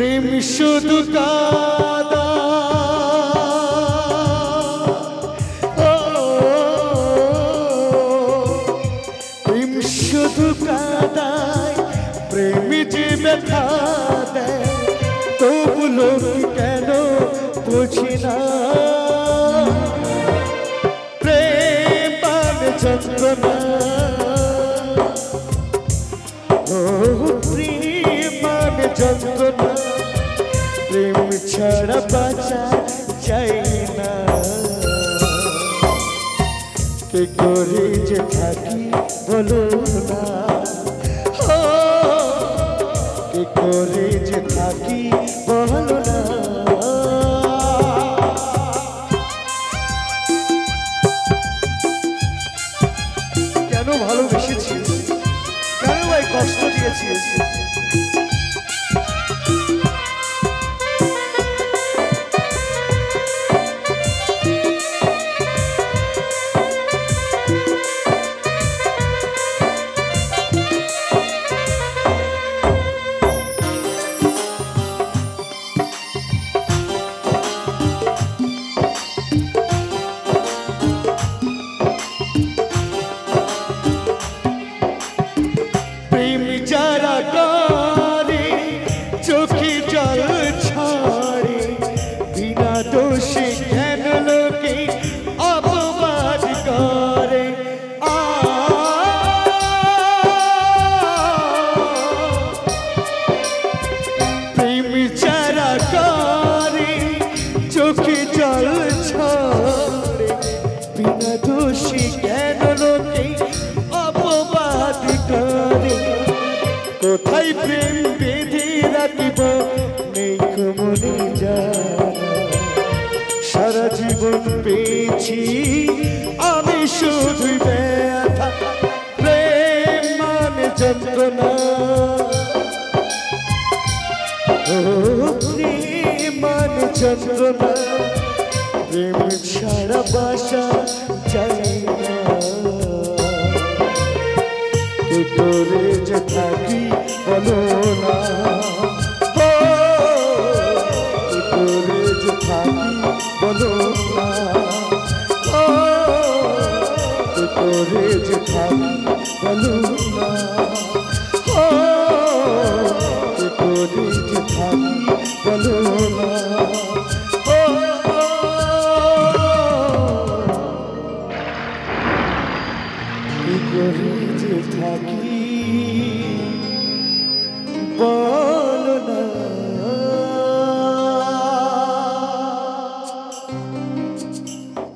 প্রেম শুধু কাদা। প্রেম শুধু কাদায়, প্রেম যে ব্যথা দেয়, তবু কেন বুঝি না? যন্ত্রণা। ও, প্রেম যন্ত্রণা। প্রেম ছাড়া বাঁচা যায় না। কে করে যে থাকি বলো না। কে করে যে থাকি বলো না। কেন ভালোবেসেছিস? কেন ভাই কষ্ট দিয়েছিস? প্রেম যারা করে চোখে জল ছাড়ে বিনা দোষে কেন লোকে অপবাদ করে আ প্রেম যারা করে চোখে জল ছড়ে বিনা দোষী কেন লোকে কোথায় প্রেম বেঁধে রাখিব নেই মনে সারা জীবন পেয়েছি আমি শুধুই ব্যথা, প্রেম মানে যন্ত্রণা। ও প্রেমান যন্ত্রণা, প্রেম ছাড়া বাসা কে যে থাকি বলো না। ও, যে থাকি বলো না। ও, যে থাকি বলো না। ও, যে থাকি